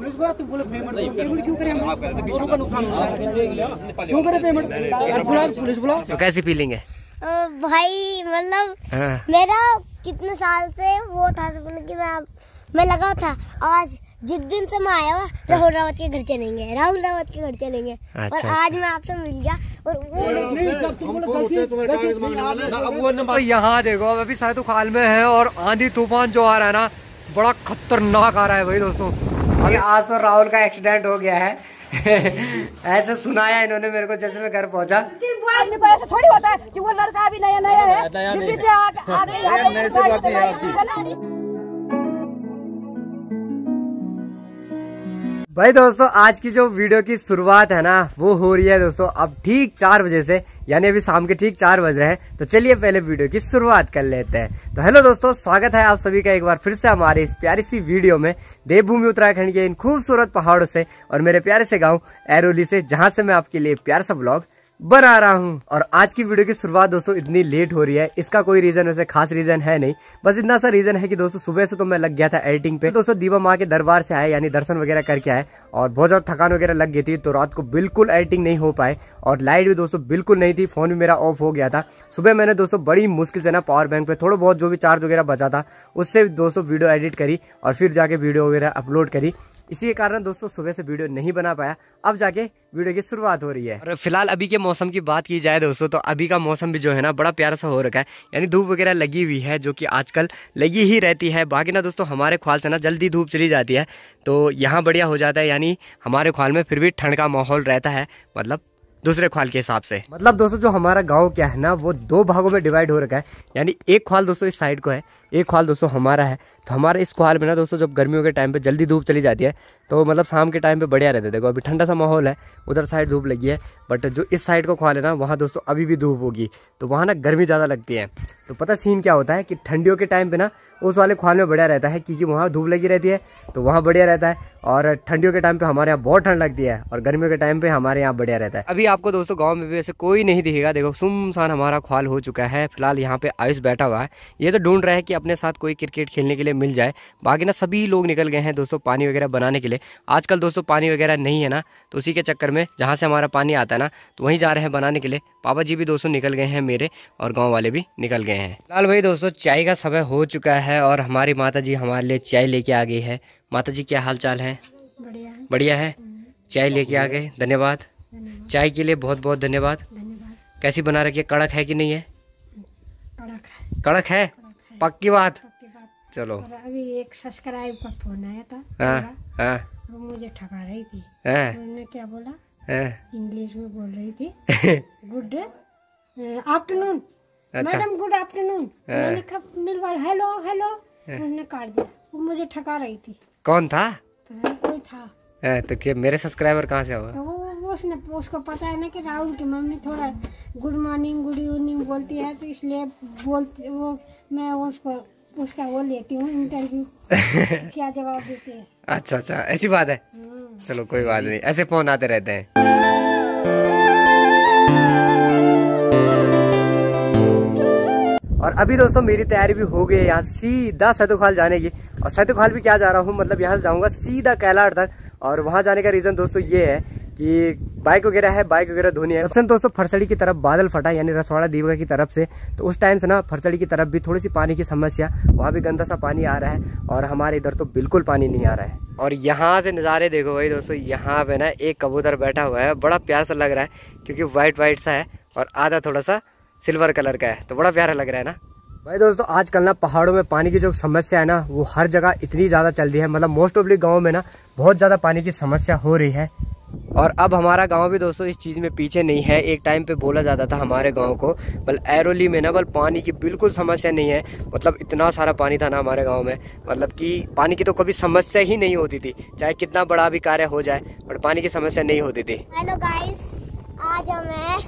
Police को तुम बोलो पेमेंट पेमेंट क्यों करें हम? दोनों का नुकसान हो। रहा है। क्यों करें पेमेंट यार पुलिस बुलाओ तो कैसी फीलिंग है? भाई मतलब हाँ। मेरा कितने साल से वो था सपना कि मैं मैं लगा था आज जिस दिन से मैं आया हुआ राहुल रावत के घर चलेंगे राहुल रावत के घर चलेंगे। और अच्छा, आज मैं आपसे मिल गया और वो नहीं जब तुम बोलो गलती गलती नहीं, आप- तो यहाँ देखो अब अभी शायद खाल में है और आंधी तूफ़ान जो आ रहा है ना बड़ा खतरनाक आ रहा है भाई दोस्तों। अभी आज तो राहुल का एक्सीडेंट हो गया है। ऐसे सुनाया इन्होंने मेरे को जैसे मैं घर पहुँचा। आदमी को ऐसा थोड़ी होता है कि वो लड़का अभी नया नया है। दिल्ली से आ-? भाई दोस्तों आज की जो वीडियो की शुरुआत है ना वो हो रही है दोस्तों अब ठीक चार बजे से यानी अभी शाम के ठीक चार बज रहे हैं तो चलिए पहले वीडियो की शुरुआत कर लेते हैं। तो हेलो दोस्तों स्वागत है आप सभी का एक बार फिर से हमारे इस प्यारी सी वीडियो में। देवभूमि उत्तराखंड के इन खूबसूरत पहाड़ों से और मेरे प्यारे से गाँव एरोली से, जहाँ से मैं आपके लिए प्यार सा ब्लॉग बना रहा हूँ। और आज की वीडियो की शुरुआत दोस्तों इतनी लेट हो रही है। इसका कोई रीजन वैसे खास रीजन है नहीं। बस इतना सा रीजन है कि दोस्तों सुबह से तो मैं लग गया था एडिटिंग पे। दोस्तों दीवा माँ के दरबार से आए, यानी दर्शन वगैरह करके आए। और बहुत ज़्यादा थकान वगैरह लग गई थी तो रात को बिल्कुल एडिटिंग नहीं हो पाए। और लाइट भी दोस्तों बिल्कुल नहीं थी फ़ोन भी मेरा ऑफ़ हो गया था। सुबह मैंने दोस्तों बड़ी मुश्किल से ना पावर बैंक पे थोड़ा बहुत जो भी चार्ज वगैरह बचा था, उससे दोस्तों वीडियो एडिट करी और फिर जाके वीडियो वगैरह अपलोड करी। इसी के कारण दोस्तों सुबह से वीडियो नहीं बना पाया। अब जाके वीडियो की शुरुआत हो रही है। और फ़िलहाल अभी के मौसम की बात की जाए दोस्तों तो अभी का मौसम भी जो है ना बड़ा प्यारा सा हो रखा है। यानी धूप वगैरह लगी हुई है जो कि आजकल लगी ही रहती है। बाकी ना दोस्तों हमारे ख्वाल से ना जल्दी धूप चली जाती है तो यहाँ बढ़िया हो जाता है। यानी हमारे ख्वाल में फिर भी ठंड का माहौल रहता है मतलब दूसरे ख्वाल के हिसाब से। मतलब दोस्तों जो हमारा गाँव क्या है ना वो दो भागों में डिवाइड हो रखा है। यानी एक ख्वाल दोस्तों इस साइड को है एक ख्वाल दोस्तों हमारा है। हमारे इस ख्वाल में ना दोस्तों, जब गर्मियों के टाइम पे जल्दी धूप चली जाती है तो मतलब शाम के टाइम पे बढ़िया रहता है। देखो, अभी ठंडा सा माहौल है, उधर साइड धूप लगी है बट जो इस साइड को ख्वाल है ना, वहाँ दोस्तों अभी भी धूप होगी तो वहाँ ना गर्मी ज़्यादा लगती है। तो पता सीन क्या होता है कि ठंडियों के टाइम पे ना, उस वाले ख्वाल में बढ़िया रहता है, क्योंकि वहाँ धूप लगी रहती है तो वहाँ बढ़िया रहता है, और ठंडियों के टाइम पे हमारे यहाँ बहुत ठंड लगती है, और गर्मियों के टाइम पे हमारे यहाँ बढ़िया रहता है। अभी आपको दोस्तों गाँव में भी ऐसे कोई नहीं दिखेगा, देखो सुमसान हमारा ख्वाल हो चुका है, फ़िलहाल यहाँ पे आयुष बैठा हुआ है। ये तो ढूंढ रहा है कि अपने साथ कोई क्रिकेट खेलने के लिए मिल जाए। बाकी ना सभी लोग निकल गए हैं दोस्तों पानी वगैरह बनाने के लिए। आजकल दोस्तों पानी वगैरह नहीं है ना तो उसी के चक्कर में जहाँ से हमारा पानी आता है ना तो वहीं जा रहे हैं बनाने के लिए। पापा जी भी दोस्तों निकल गए हैं मेरे और गाँव वाले भी निकल गए हैं। फ़िलहाल भाई दोस्तों चाय का समय हो चुका है और हमारी माता जी हमारे लिए चाय लेके आ गई है। माता जी क्या हाल चाल है। बढ़िया है? चाय लेके आ गए धन्यवाद। चाय के लिए बहुत बहुत धन्यवाद। कैसी बना रखी है? कड़क है कि नहीं है। कड़क है? कड़क है। पक्की बात। चलो। अभी एक सब्सक्राइब का फ़ोन आया था हाँ हाँ। वो मुझे ठगा रही थी। हाँ। उन्होंने क्या बोला? इंग्लिश में बोल रही थी गुड आफ्टरनून अच्छा। मैडम गुड आफ्टरनून मैंने कब मिलवा हेलो हेलो उन्होंने काट दिया। वो मुझे ठगा रही थी। कौन था? कोई था। हाँ, तो क्या मेरे सब्सक्राइबर कहाँ से हुआ? तो वो उसने उसको पता है ना कि राहुल की मम्मी थोड़ा गुड मॉर्निंग गुड इवनिंग बोलती है तो इसलिए बोलती वो मैं उसको उसका वो लेती हूँ इंटरव्यू क्या जवाब देती है? अच्छा अच्छा ऐसी बात है? हम्म। चलो कोई बात नहीं ऐसे फ़ोन आते रहते हैं। और अभी दोस्तों मेरी तैयारी भी हो गई है यहाँ सीधा सैतुखाल जाने की। और सैतुखाल भी क्या जा रहा हूँ मतलब यहाँ से जाऊँगा सीधा कैलाड़ तक। और वहाँ जाने का रीजन दोस्तों ये है कि बाइक वगैरह है बाइक वगैरह धोनी है। सबसे दोस्तों फरसड़ी की तरफ़ बादल फटा यानी रसवाड़ा दीवा की तरफ़ से। तो उस टाइम से ना फरसड़ी की तरफ़ भी थोड़ी सी पानी की समस्या वहाँ भी गंदा सा पानी आ रहा है और हमारे इधर तो बिल्कुल पानी नहीं आ रहा है। और यहाँ से नज़ारे देखो भाई दोस्तों यहाँ पे ना एक कबूतर बैठा हुआ है बड़ा प्यार सा लग रहा है क्योंकि वाइट वाइट सा है और आधा थोड़ा सा सिल्वर कलर का है तो बड़ा प्यारा लग रहा है ना। भाई दोस्तों आजकल ना पहाड़ों में पानी की जो समस्या है ना वो हर जगह इतनी ज़्यादा चल रही है। मतलब मोस्ट ऑफली गाँव में ना बहुत ज़्यादा पानी की समस्या हो रही है। और अब हमारा गाँव भी दोस्तों इस चीज़ में पीछे नहीं है। एक टाइम पे बोला जाता था हमारे गाँव को, बल एरोली में ना, बल पानी की बिल्कुल समस्या नहीं है। मतलब इतना सारा पानी था ना हमारे गाँव में। मतलब कि पानी की तो कभी समस्या ही नहीं होती थी। चाहे कितना बड़ा भी कार्य हो जाए, बट पानी की समस्या नहीं होती थी। हेलो गाइस आज हम हैं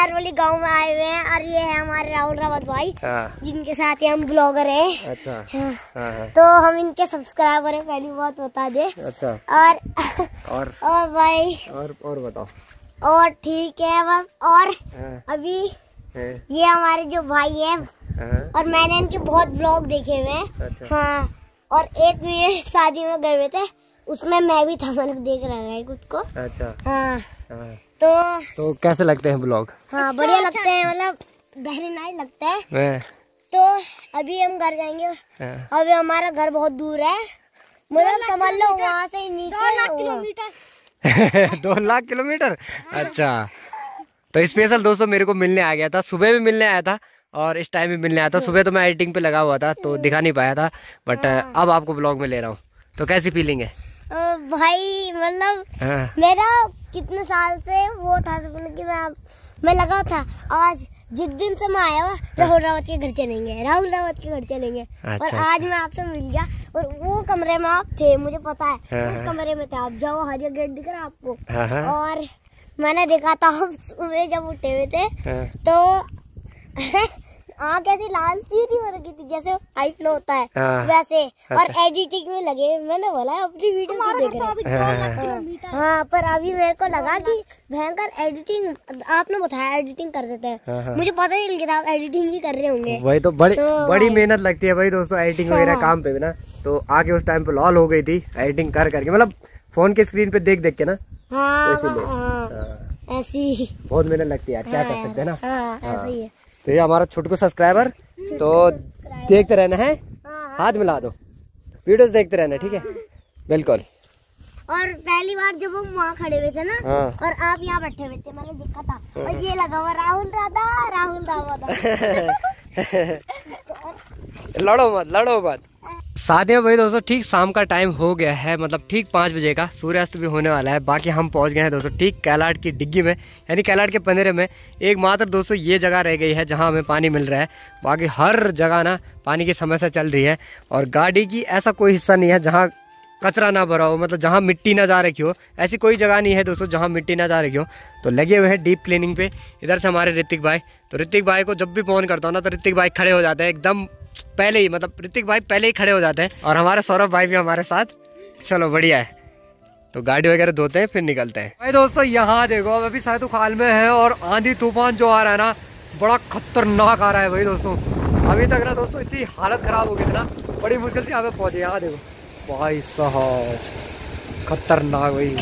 एरवली गाँव में आए हुए हैं और ये है हमारे राहुल रावत भाई हाँ। जिनके साथ ही हम ब्लॉगर हैं। अच्छा। हाँ। हाँ हाँ। तो हम इनके सब्सक्राइबर हैं पहली बात बता दे। अच्छा। और और? और भाई। और और बताओ। और ठीक है बस और अभी हाँ। ये हमारे जो भाई है और मैंने इनके बहुत ब्लॉग देखे हुए हैं। अच्छा। हाँ। और एक भी शादी में गए हुए थे उसमें मैं भी था मैंने देख रहा है खुद को। अच्छा। हाँ। तो तो कैसे लगते हैं ब्लॉग हाँ बढ़िया लगते हैं मतलब वेरी नाइस लगता है। तो अभी हम घर जाएँगे। हाँ। अभी हमारा घर बहुत दूर है। मतलब समझ लो वहाँ से नीचे किलोमीटर। दो लाख किलोमीटर? अच्छा। तो स्पेशल दोस्तों मेरे को मिलने आ गया था। सुबह भी मिलने आया था और इस टाइम भी मिलने आया था। सुबह तो मैं एडिटिंग पे लगा हुआ था तो दिखा नहीं पाया था। बट अब आपको ब्लॉग में ले रहा हूँ। तो कैसी फीलिंग है? भाई मतलब हाँ। मेरा कितने साल से वो था सपना कि मैं मैं लगा था आज जिस दिन से मैं आया हुआ राहुल रावत के घर चलेंगे राहुल रावत के घर चलेंगे अच्छा, और अच्छा, आज मैं आपसे मिल गया और वो कमरे में आप थे मुझे पता है हाँ, उस हाँ। कमरे में थे आप जाओ हरिया गेट दिख रहा है आपको हाँ, हाँ। और मैंने देखा था आप सुबह जब उठे हुए थे हाँ। तो आँख ऐसी लाल चीरी हो रखी थी जैसे हाई फ्लो होता है हाँ। वैसे। और अच्छा। एडिटिंग में लगे मैंने बोला अपनी वीडियो को देख रहे हाँ, हाँ, पर अभी मेरे को लगा कि भयंकर एडिटिंग आपने बताया एडिटिंग कर देते हाँ, हैं हाँ। मुझे पता नहीं लगा आप एडिटिंग ही कर रहे होंगे। वही तो बड़ी तो बड़ी मेहनत लगती है भाई दोस्तों एडिटिंग वगैरह। काम पे भी ना। तो आके उस टाइम पे लॉल हो गई थी एडिटिंग कर करके। मतलब फ़ोन के स्क्रीन पे देख देख के ना। हाँ। हाँ हाँ, ऐसी बहुत मेहनत लगती है क्या कर सकते हैं ना। हाँ ऐसा ही। है। तो ये हमारा छोटको सब्सक्राइबर तो देखते रहना है? हाँ हाथ मिला दो। वीडियोस देखते रहना ठीक है? बिल्कुल। और पहली बार जब हम वहाँ खड़े हुए थे ना हाँ। और आप यहाँ बैठे हुए थे मैंने देखा था। और ये लगा हुआ राहुल राधा राहुल राधा लड़ो मत लड़ो मत। साथियों भाई दोस्तों, ठीक शाम का टाइम हो गया है मतलब ठीक पाँच बजे का, सूर्यास्त भी होने वाला है, बाकी हम पहुँच गए हैं दोस्तों, ठीक कैलाट की डिग्गी में, यानी कैलाट के पंदेरे में, एकमात्र दोस्तों ये जगह रह गई है जहाँ हमें पानी मिल रहा है, बाकी हर जगह ना पानी की समस्या चल रही है, और गाड़ी की ऐसा कोई हिस्सा नहीं है जहाँ कचरा ना भरा हो मतलब जहाँ मिट्टी ना जा रखी हो, ऐसी कोई जगह नहीं है दोस्तों जहाँ मिट्टी ना जा रखी हो। तो लगे हुए हैं डीप क्लीनिंग पे, इधर से हमारे ऋतिक भाई तो ऋतिक भाई को जब भी फ़ोन करता हूँ ना तो ऋतिक भाई खड़े हो जाते हैं, एकदम पहले ही मतलब ऋतिक भाई पहले ही खड़े हो जाते हैं और हमारे सौरभ भाई भी हमारे साथ। चलो, बढ़िया है। तो गाड़ी वगैरह धोते हैं, फिर निकलते हैं। भाई दोस्तों, यहाँ देखो अब अभी शायद खाल में है और आंधी तूफ़ान जो आ रहा है ना, बड़ा खतरनाक आ रहा है भाई दोस्तों। अभी तक ना दोस्तों, इतनी हालत खराब हो गई थी ना, बड़ी मुश्किल से यहाँ पे पहुँचे। यहाँ देखो। भाई साहब, खतरनाक भाई।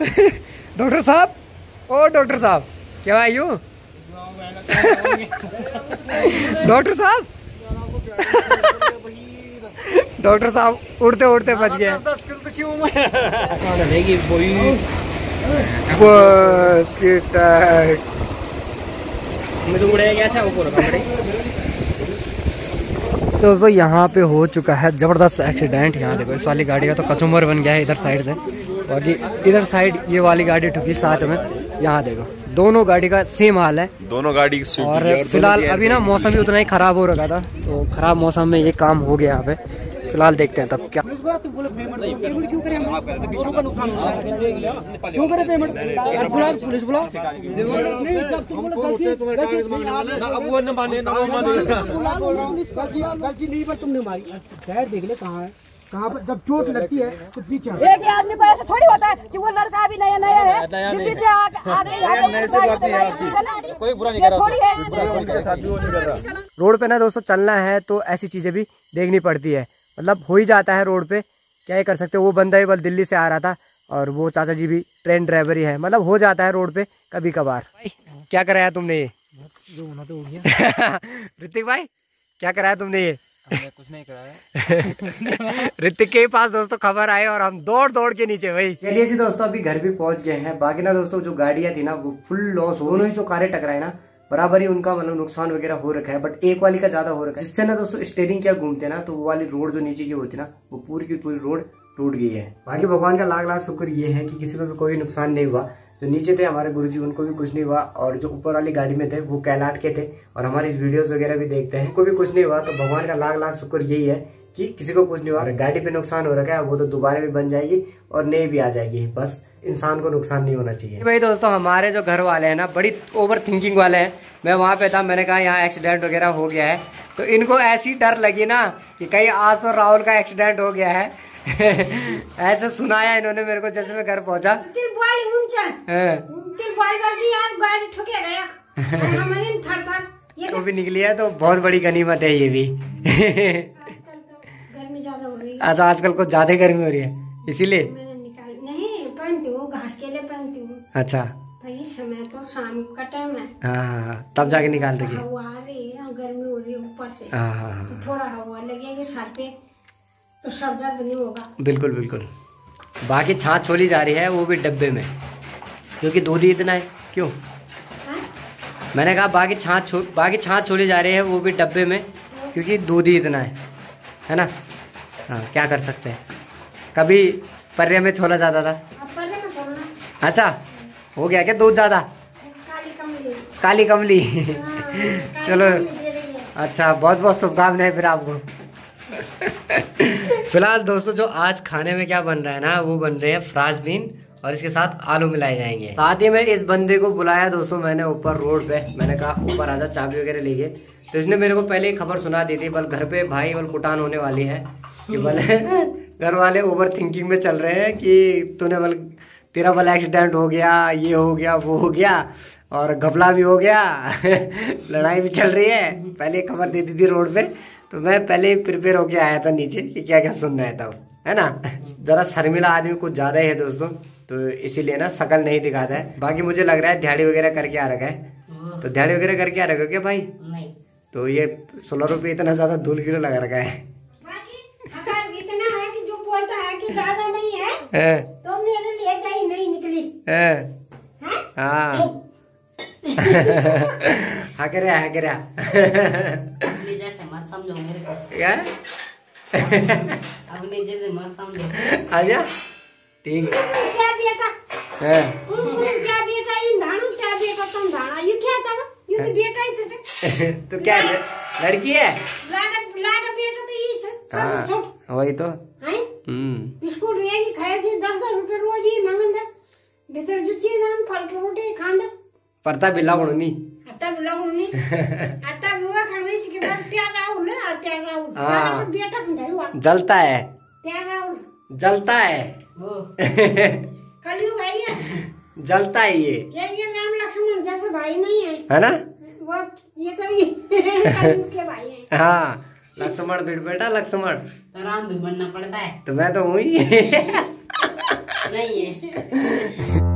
डॉक्टर साहब, ओ डॉक्टर साहब, क्या भाई, यू? डॉक्टर साहब? डॉक्टर साहब उड़ते उड़ते बच गए। बस की दोस्तों यहाँ पे हो चुका है ज़बरदस्त एक्सीडेंट यहाँ देखो इस वाली गाड़ी का तो कचुम्बर बन गया है इधर साइड से। बाकी इधर साइड ये वाली गाड़ी ठुकी साथ में। यहाँ देखो। दोनों गाड़ी का सेम हाल है दोनों गाड़ी की और फ़िलहाल अभी ना मौसम भी उतना ही खराब हो रखा था तो खराब मौसम में ये काम हो गया यहाँ पे फ़िलहाल देखते हैं तब क्या तुम बोलो पेमेंट पेमेंट क्यों करें हम दोनों का नुकसान होता है क्यों करें पेमेंट और पुलिस बुलाओ नहीं जब तुम बोलो गलती गलती अब वो न माने ना वो माने गलती गलती नहीं पर तुमने मारी देख ले कहाँ है कहाँ पर? जब चोट लगती है तो पीछे एक ही आदमी को ऐसा थोड़ी होता है कि वो लड़का अभी नया नया है दिल्ली से आगे आगे नए से बात नहीं कोई बुरा नहीं कर रहा रोड पे ना दोस्तों चलना है तो ऐसी चीज़ें भी देखनी पड़ती है। मतलब हो ही जाता है रोड पे क्या ही कर सकते हो? वो बंदा ही बल दिल्ली से आ रहा था और वो चाचा जी भी ट्रेन ड्राइवर ही है। मतलब हो जाता है रोड पे कभी कभार। क्या कराया तुमने ये? जो होना तो हो गया। ऋतिक भाई क्या कराया तुमने ये? कुछ नहीं कराया ऋतिक के पास दोस्तों खबर आई और हम दौड़ दौड़ के नीचे भाई चलिए जी दोस्तों अभी घर भी पहुँच गए हैं। बाकी ना दोस्तों जो गाड़ियाँ थी ना वो फुल लॉस दोनों ही जो कारें टकराए ना बराबर ही उनका मतलब नुकसान वगैरह हो रखा है बट एक वाली का ज़्यादा हो रखा है। जिससे ना दोस्तों स्टेरिंग क्या घूमते ना तो वो वाली रोड जो नीचे की होती है ना वो पूरी की पूरी रोड टूट गई है। बाकी भगवान का लाख लाख शुक्र ये है कि किसी को भी कोई नुकसान नहीं हुआ। जो नीचे थे, हमारे गुरुजी, उनको भी कुछ नहीं हुआ। और जो ऊपर वाली गाड़ी में थे, वो कैलाट के थे। और हमारे इस वीडियोस वगैरह भी देखते हैं। उनको भी कुछ नहीं हुआ तो भगवान का लाख लाख शुक्र यही है कि किसी को कुछ नहीं हुआ। गाड़ी पे नुकसान हो रखा है, वो तो दोबारा भी बन जाएगी और नई भी आ जाएगी। बस इंसान को नुकसान नहीं होना चाहिए। भाई दोस्तों, हमारे जो घर वाले हैं ना, बड़ी ओवर थिंकिंग वाले हैं। मैं वहाँ पे था, मैंने कहा यहाँ एक्सीडेंट वगैरह हो गया है। तो इनको ऐसी डर लगी ना कि कहीं आज तो राहुल का एक्सीडेंट हो गया है। ऐसे सुनाया इन्होंने मेरे को जैसे मैं घर पहुँचा। हाँ, तो भी निकली है तो बहुत बड़ी गनीमत है ये भी। गर्मी ज़्यादा हो रही है। अच्छा आजकल कुछ ज़्यादा गर्मी हो रही है इसीलिए? अच्छा। समय तो शाम का टाइम है। हाँ हाँ हाँ। तब जाके निकाल रही है। हवा आ रही है गर्मी हो रही है ऊपर से। हाँ हाँ हाँ। तो थोड़ा हवा लगेगी सर पे। तो सर दर्द नहीं होगा। बिल्कुल बिल्कुल। बाकी छाछ छोली जा रही है वो भी डब्बे में। क्योंकि दूध ही इतना है क्यों? हाँ? मैंने कहा बाकी छाछ छो बाकी छाछ छोली जा रही है वो भी डब्बे में क्योंकि दूध ही इतना है। है ना? हाँ क्या कर सकते हैं? कभी पर्रे में छोला जाता था? छोड़ना अच्छा हो गया क्या दूध ज़्यादा? काली कमली। हाँ, चलो। है। अच्छा बहुत बहुत शुभकामनाएँ फिर आपको। फ़िलहाल दोस्तों, जो आज खाने में क्या बन रहा है ना, वो बन रहे हैं फ्राज बीन और इसके साथ आलू मिलाए जाएँगे। साथ ही में इस बंदे को बुलाया दोस्तों मैंने ऊपर रोड पे। मैंने कहा, ऊपर आजा, चाबी वगैरह लेके। तो इसने मेरे को पहले ही खबर सुना दी थी, बल घर पे भाई बल कुटान होने वाली है कि बल घर वाले ओवर थिंकिंग में चल रहे हैं कि तूने बल तेरा बल एक्सीडेंट हो गया, ये हो गया, वो हो गया और घपला भी हो गया। लड़ाई भी चल रही है। पहले खबर दे दी थी रोड पे। तो मैं पहले ही प्रिपेयर होके आया था नीचे कि क्या क्या सुनना है तब है ना? जरा शर्मिला आदमी कुछ ज़्यादा ही है दोस्तों तो इसीलिए ना शकल नहीं दिखाता है। बाकी मुझे लग रहा है दिहाड़ी वगैरह करके आ रखा है। तो दिहाड़ी वगैरह करके आ रखा क्या भाई? नहीं। तो ये सोलह रुपये इतना ज़्यादा धूल किलो लगा रखा है। बाकी हकार इतना है कि जो बोलता है कि दादा नहीं है हैं, तो निकली। हैं, हैं? हाँ। हाँ करे हाँ करे समझो मेरे को। क्या? अपने जैसे मत समझो। आजा। ठीक है। क्या बेटा हैं, क्या बेटा इन धाणु क्या बेटा तुम धाणा ये क्या था? ये तो बेटा ही थे। तो क्या लड़की है? लाडा लाडा बेटा तो ये हाँ। वही तो। हैं? हम्म। बिस्कुट ये की खाए थी दस दस रुपए रोज ही मांगन था। भीतर जो चीज़ हम फल फ्रूट खांदा। पड़ता बिल्ला उड़नी आता बुलाऊनी आता हाँ। जलता है। जलता है। कलयुग है। ये जलता है ये। ये ये राम लक्ष्मण जैसे भाई नहीं है। है ना? वो ये तो ये के भाई हैं। हाँ लक्ष्मण बेट बेटा लक्ष्मण। तो राम भी बनना पड़ता है। तो मैं तो हूँ ही। नहीं है।